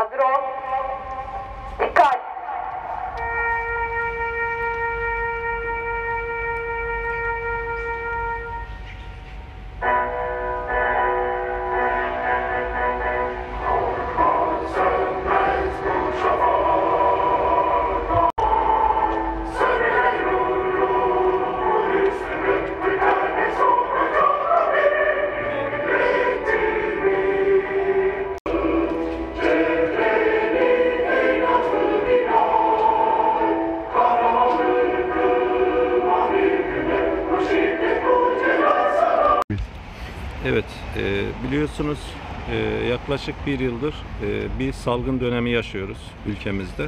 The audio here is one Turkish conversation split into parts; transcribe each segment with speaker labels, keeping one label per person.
Speaker 1: ανδρών
Speaker 2: Evet, e, biliyorsunuz e, yaklaşık bir yıldır e, bir salgın dönemi yaşıyoruz ülkemizde.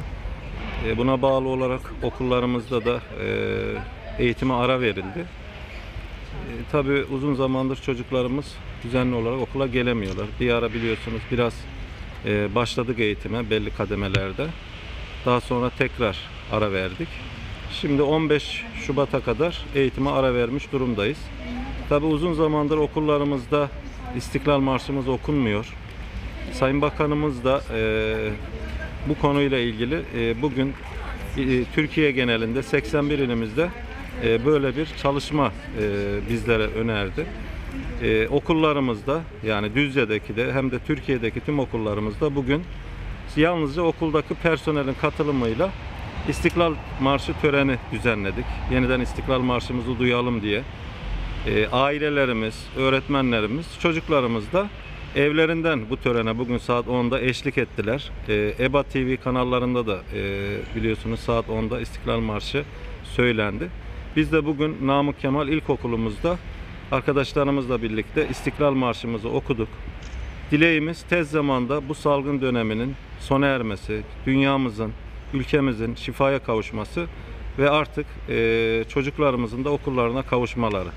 Speaker 2: E, buna bağlı olarak okullarımızda da e, eğitime ara verildi. E, tabii uzun zamandır çocuklarımız düzenli olarak okula gelemiyorlar. Bir ara biliyorsunuz biraz e, başladık eğitime belli kademelerde. Daha sonra tekrar ara verdik. Şimdi 15 Şubat'a kadar eğitime ara vermiş durumdayız. Tabi uzun zamandır okullarımızda İstiklal Marşımız okunmuyor. Sayın Bakanımız da e, bu konuyla ilgili e, bugün e, Türkiye genelinde 81 ilimizde e, böyle bir çalışma e, bizlere önerdi. E, okullarımızda yani Düzce'deki de hem de Türkiye'deki tüm okullarımızda bugün yalnızca okuldaki personelin katılımıyla İstiklal Marşı töreni düzenledik. Yeniden İstiklal Marşımızı duyalım diye. E, ailelerimiz, öğretmenlerimiz, çocuklarımız da evlerinden bu törene bugün saat 10'da eşlik ettiler. E, EBA TV kanallarında da e, biliyorsunuz saat 10'da İstiklal Marşı söylendi. Biz de bugün Namık Kemal İlkokulumuzda arkadaşlarımızla birlikte İstiklal Marşımızı okuduk. Dileğimiz tez zamanda bu salgın döneminin sona ermesi, dünyamızın, ülkemizin şifaya kavuşması ve artık e, çocuklarımızın da okullarına kavuşmaları.